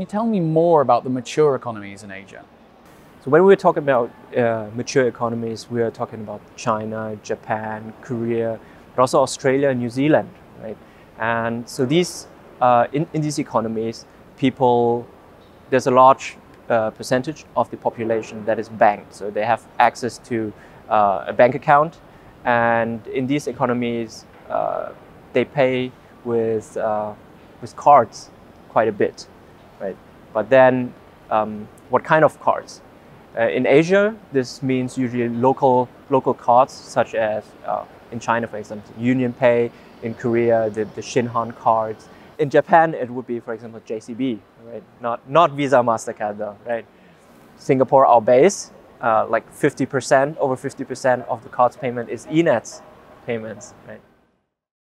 you tell me more about the mature economies in Asia? So when we talk about uh, mature economies, we are talking about China, Japan, Korea, but also Australia and New Zealand, right? And so these, uh, in, in these economies, people, there's a large uh, percentage of the population that is banked. So they have access to uh, a bank account. And in these economies, uh, they pay with, uh, with cards quite a bit, right? But then um, what kind of cards? Uh, in Asia, this means usually local, local cards such as uh, in China, for example, Union Pay, in Korea, the, the Shinhan cards. In Japan, it would be, for example, JCB, right? Not, not Visa, MasterCard though, right? Singapore, our base, uh, like 50%, over 50% of the cards payment is eNETS payments, right?